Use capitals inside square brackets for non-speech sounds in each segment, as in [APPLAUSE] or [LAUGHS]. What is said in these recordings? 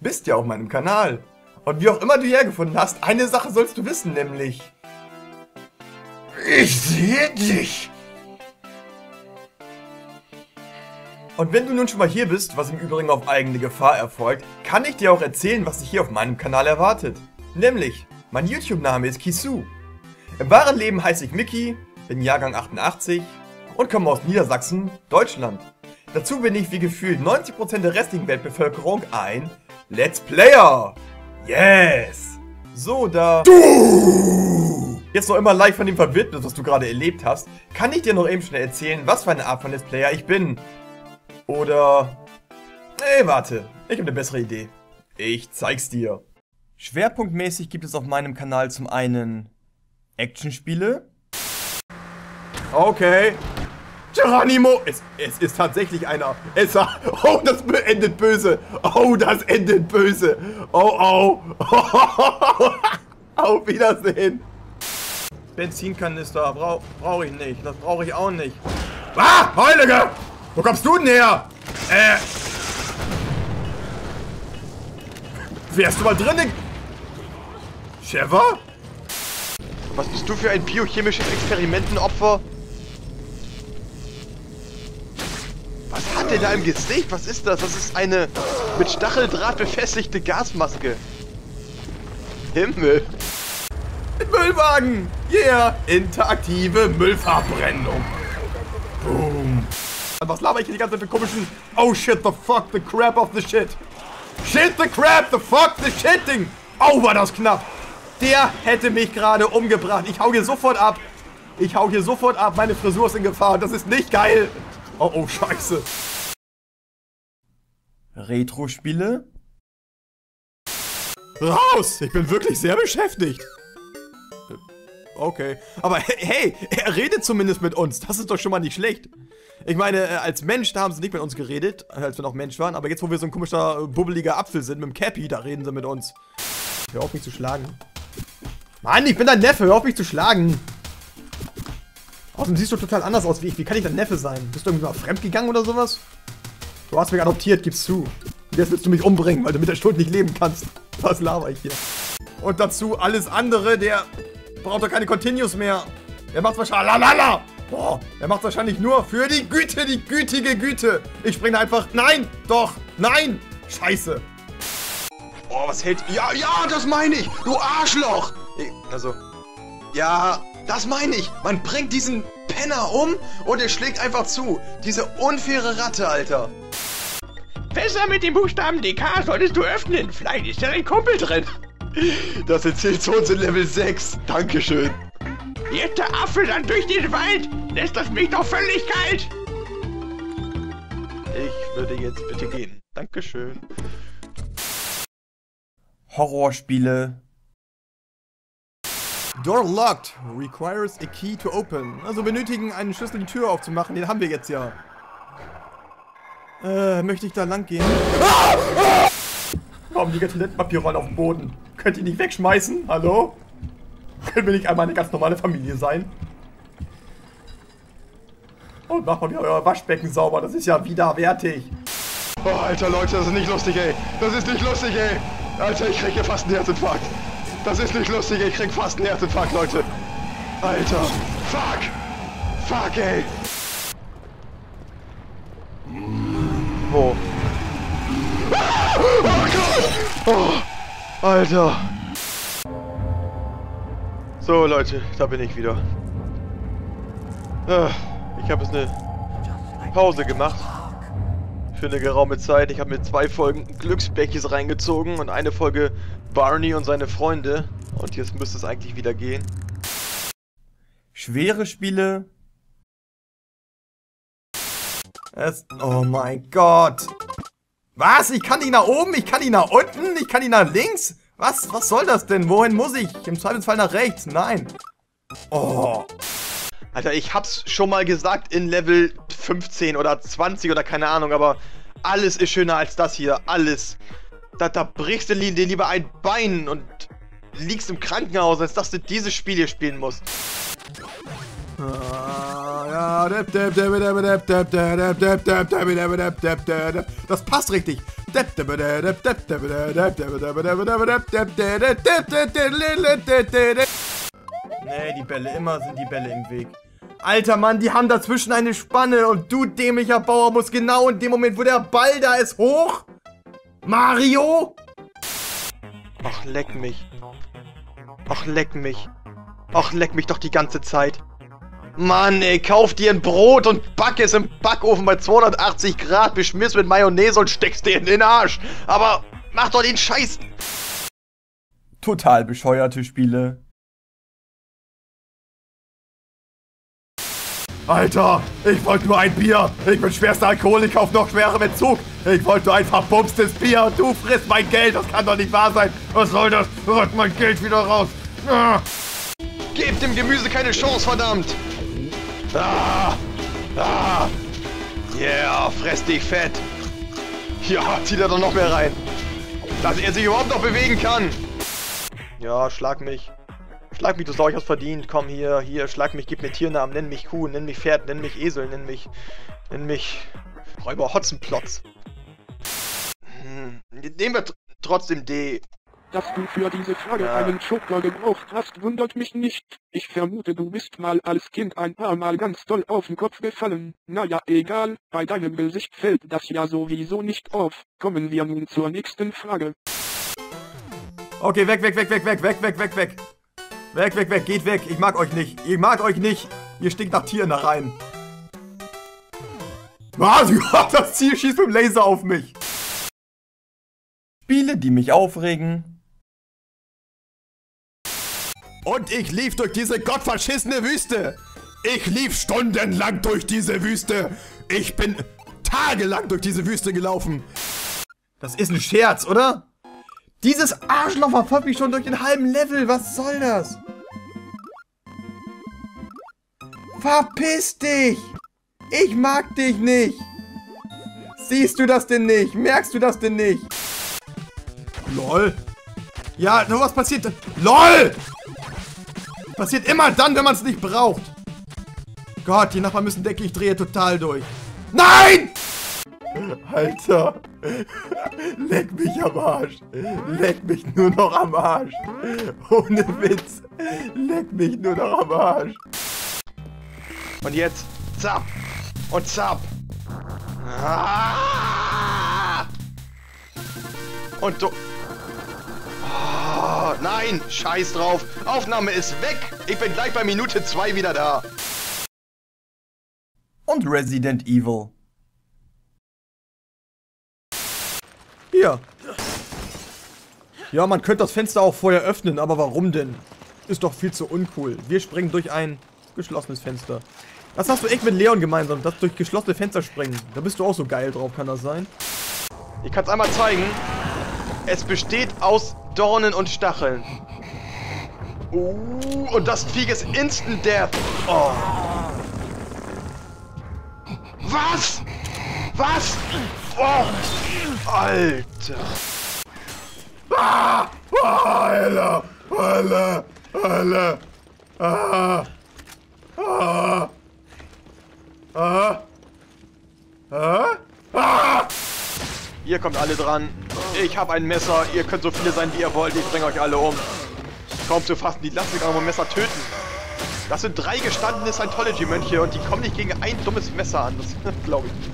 Bist ja auf meinem Kanal. Und wie auch immer du hergefunden hast, eine Sache sollst du wissen, nämlich... Ich sehe dich! Und wenn du nun schon mal hier bist, was im Übrigen auf eigene Gefahr erfolgt, kann ich dir auch erzählen, was dich hier auf meinem Kanal erwartet. Nämlich, mein YouTube-Name ist Kisu. Im wahren Leben heiße ich Mickey, bin Jahrgang 88 und komme aus Niedersachsen, Deutschland. Dazu bin ich wie gefühlt 90% der restlichen Weltbevölkerung ein Let's Player. Yes! So, da du jetzt noch immer live von dem verwirrt bist, was du gerade erlebt hast, kann ich dir noch eben schnell erzählen, was für eine Art von Let's Player ich bin. Oder... Ey, warte. Ich habe eine bessere Idee. Ich zeig's dir. Schwerpunktmäßig gibt es auf meinem Kanal zum einen Actionspiele. Okay. Geronimo! Es, es ist tatsächlich einer. Es war. [LAUGHS] Oh, das endet böse. Oh, das endet böse. Oh, oh. [LAUGHS] Auf Wiedersehen. Benzinkanister brauche brauch ich nicht. Das brauche ich auch nicht. Ah, Heilige! Wo kommst du denn her? Äh. Wärst du mal drin? Trevor? Was bist du für ein biochemisches Experimentenopfer? Der da im Gesicht? Was ist das? Das ist eine mit Stacheldraht befestigte Gasmaske. Himmel. Müllwagen! Yeah! Interaktive Müllverbrennung. Boom. Was laber ich hier die ganze Zeit für komischen... Oh shit, the fuck, the crap of the shit. Shit, the crap, the fuck, the shitting. Oh, war das knapp. Der hätte mich gerade umgebracht. Ich hau hier sofort ab. Ich hau hier sofort ab. Meine Frisur ist in Gefahr. Das ist nicht geil. Oh, oh, scheiße. Retro-Spiele? Raus! Ich bin wirklich sehr beschäftigt. Okay. Aber hey, er redet zumindest mit uns. Das ist doch schon mal nicht schlecht. Ich meine, äh, als Mensch, da haben sie nicht mit uns geredet, als wir noch Mensch waren. Aber jetzt, wo wir so ein komischer, bubbeliger Apfel sind mit dem Cappy, da reden sie mit uns. Hör auf mich zu schlagen. Mann, ich bin dein Neffe, hör auf mich zu schlagen. Außerdem siehst du total anders aus wie ich. Wie kann ich dein Neffe sein? Bist du irgendwie mal fremdgegangen oder sowas? Du hast mich adoptiert, gib's zu. Und jetzt willst du mich umbringen, weil du mit der Schuld nicht leben kannst. Was laber ich hier? Und dazu alles andere, der braucht doch keine Continues mehr. Der macht wahrscheinlich... Lalala! Boah, der macht wahrscheinlich nur für die Güte, die gütige Güte. Ich springe einfach... Nein! Doch! Nein! Scheiße! Oh, was hält... Ja, ja, das meine ich! Du Arschloch! Also, ja, das meine ich. Man bringt diesen Penner um und er schlägt einfach zu. Diese unfaire Ratte, Alter. Fässer mit dem Buchstaben DK solltest du öffnen. Vielleicht ist da ein Kumpel drin. Das erzählt zu uns in Level 6. Dankeschön. Jetzt der Affe dann durch den Wald. Lässt das mich doch völlig kalt. Ich würde jetzt bitte gehen. Dankeschön. Horrorspiele Door locked. Requires a key to open. Also benötigen einen Schlüssel, die Tür aufzumachen. Den haben wir jetzt ja. Äh, möchte ich da lang gehen? Ah! Ah! Warum liegt Toilettenpapierrollen auf dem Boden? Könnt ihr nicht wegschmeißen? Hallo? Können wir nicht einmal eine ganz normale Familie sein? Und macht mal wieder euer Waschbecken sauber. Das ist ja widerwärtig. Oh, Alter, Leute, das ist nicht lustig, ey. Das ist nicht lustig, ey. Alter, ich kriege fast einen Herzinfarkt. Das ist nicht lustig, ich krieg fast einen Herzinfarkt, Leute. Alter. Fuck. Fuck, ey. Wo? Ah! Oh Alter. So, Leute, da bin ich wieder. Ah, ich habe jetzt eine Pause gemacht. Für eine geraume Zeit. Ich habe mir zwei Folgen Glücksbäckis reingezogen und eine Folge Barney und seine Freunde. Und jetzt müsste es eigentlich wieder gehen. Schwere Spiele. Es, oh mein Gott. Was? Ich kann ihn nach oben? Ich kann ihn nach unten? Ich kann ihn nach links? Was? Was soll das denn? Wohin muss ich? Im Zweifelsfall nach rechts. Nein. Oh. Alter, ich hab's schon mal gesagt in Level 15 oder 20 oder keine Ahnung, aber alles ist schöner als das hier. Alles. Da, da brichst du dir lieber ein Bein und liegst im Krankenhaus, als dass du dieses Spiel hier spielen musst. Das passt richtig. Nee, die Bälle, immer sind die Bälle im Weg. Alter Mann, die haben dazwischen eine Spanne und du dämlicher Bauer musst genau in dem Moment, wo der Ball da ist, hoch. Mario? Ach, leck mich. Ach, leck mich. Ach, leck mich doch die ganze Zeit. Mann, ey, kauf dir ein Brot und back es im Backofen bei 280 Grad, beschmiss mit Mayonnaise und steckst dir in den Arsch. Aber mach doch den Scheiß. Total bescheuerte Spiele. Alter, ich wollte nur ein Bier. Ich bin schwerster Alkoholiker auf noch schwerem Entzug. Ich wollte nur ein verbumstes Bier und du frisst mein Geld. Das kann doch nicht wahr sein. Was soll das? Rück mein Geld wieder raus. Ah. Gebt dem Gemüse keine Chance, verdammt. Ah, ah. Yeah, fress dich fett. Ja, zieh da doch noch mehr rein. Dass er sich überhaupt noch bewegen kann. Ja, schlag mich. Schlag mich, du Sau, ich hab's verdient. Komm hier, hier, schlag mich, gib mir Tiernamen, nenn mich Kuh, nenn mich Pferd, nenn mich Esel, nenn mich. Nenn mich. Räuber Hotzenplotz. Hm, nehmen wir tr trotzdem D. Dass du für diese Frage Ja. einen Joker gebraucht hast, wundert mich nicht. Ich vermute, du bist mal als Kind ein paar Mal ganz doll auf den Kopf gefallen. Naja, egal, bei deinem Gesicht fällt das ja sowieso nicht auf. Kommen wir nun zur nächsten Frage. Okay, weg, weg, weg, weg, weg, weg, weg, weg, weg. Weg, weg, weg, geht weg. Ich mag euch nicht. Ich mag euch nicht. Ihr stinkt nach Tieren da rein. Was? [LAUGHS] Das Ziel schießt mit dem Laser auf mich. Spiele, die mich aufregen. Und ich lief durch diese gottverschissene Wüste. Ich lief stundenlang durch diese Wüste. Ich bin tagelang durch diese Wüste gelaufen. Das ist ein Scherz, oder? Dieses Arschloch verfolgt mich schon durch den halben Level. Was soll das? Verpiss dich! Ich mag dich nicht! Siehst du das denn nicht? Merkst du das denn nicht? LOL. Ja, nur was passiert. LOL! Passiert immer dann, wenn man es nicht braucht. Gott, die Nachbarn müssen denken, ich drehe total durch. Nein! Alter. Leck mich am Arsch. Leck mich nur noch am Arsch. Ohne Witz. Leck mich nur noch am Arsch. Und jetzt zapp und zapp. Ah! Und du. Oh, nein, scheiß drauf. Aufnahme ist weg. Ich bin gleich bei Minute 2 wieder da. Und Resident Evil. Hier. Ja, man könnte das Fenster auch vorher öffnen, aber warum denn? Ist doch viel zu uncool. Wir springen durch ein geschlossenes Fenster. Das hast du echt mit Leon gemeinsam, das durch geschlossene Fenster springen. Da bist du auch so geil drauf, kann das sein? Ich kann es einmal zeigen. Es besteht aus Dornen und Stacheln. Uh, und das Vieh ist Instant Death. Oh. Was? Was? Oh. Alter. Ah, Alter! Alter! Alter! Ah! Ah! Ah! Ah! Ah! Ihr kommt alle dran. Ich habe ein Messer. Ihr könnt so viele sein, wie ihr wollt. Ich bringe euch alle um. Kaum zu fassen, die lassen sich auch mit Messer töten. Das sind drei gestandene Scientology-Mönche und die kommen nicht gegen ein dummes Messer an. Das [LAUGHS] glaube ich.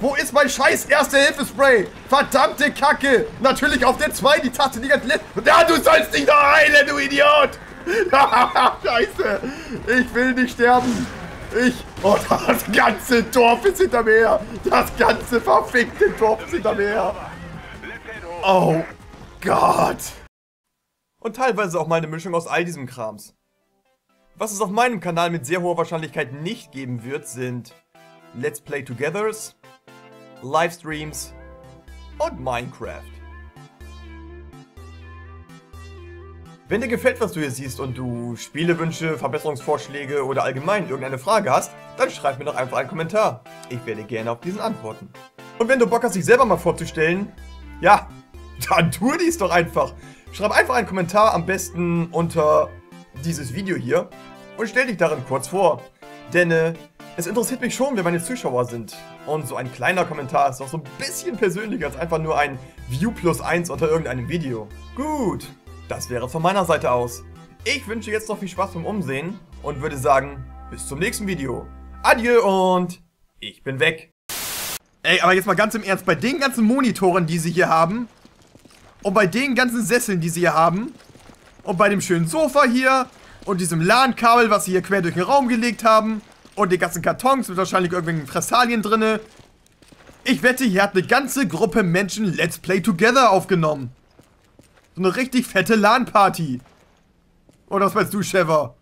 Wo ist mein scheiß Erste-Hilfe-Spray? Verdammte Kacke! Natürlich auf der 2, die Taste, die ganz letzte. Ja, du sollst dich doch heilen, du Idiot! [LAUGHS] Scheiße! Ich will nicht sterben! Ich... Oh, das ganze Dorf ist hinter mir her! Das ganze verfickte Dorf ist hinter mir her! Oh Gott! Und teilweise auch mal eine Mischung aus all diesem Krams. Was es auf meinem Kanal mit sehr hoher Wahrscheinlichkeit nicht geben wird, sind Let's Play Togethers, Livestreams und Minecraft. Wenn dir gefällt, was du hier siehst und du Spielewünsche, Verbesserungsvorschläge oder allgemein irgendeine Frage hast, dann schreib mir doch einfach einen Kommentar. Ich werde gerne auf diesen antworten. Und wenn du Bock hast, dich selber mal vorzustellen, ja, [LAUGHS] dann tu dies doch einfach. Schreib einfach einen Kommentar am besten unter dieses Video hier und stell dich darin kurz vor. Denn äh, es interessiert mich schon, wer meine Zuschauer sind. Und so ein kleiner Kommentar ist doch so ein bisschen persönlicher als einfach nur ein View plus 1 unter irgendeinem Video. Gut, das wäre es von meiner Seite aus. Ich wünsche jetzt noch viel Spaß beim Umsehen und würde sagen, bis zum nächsten Video. Adieu und ich bin weg. Ey, aber jetzt mal ganz im Ernst, bei den ganzen Monitoren, die sie hier haben, und bei den ganzen Sesseln, die sie hier haben, und bei dem schönen Sofa hier, und diesem LAN-Kabel, was sie hier quer durch den Raum gelegt haben, und die ganzen Kartons mit wahrscheinlich irgendwelchen Fressalien drinne. Ich wette, hier hat eine ganze Gruppe Menschen Let's Play Together aufgenommen. So eine richtig fette LAN-Party. Oder was meinst du, Trevor?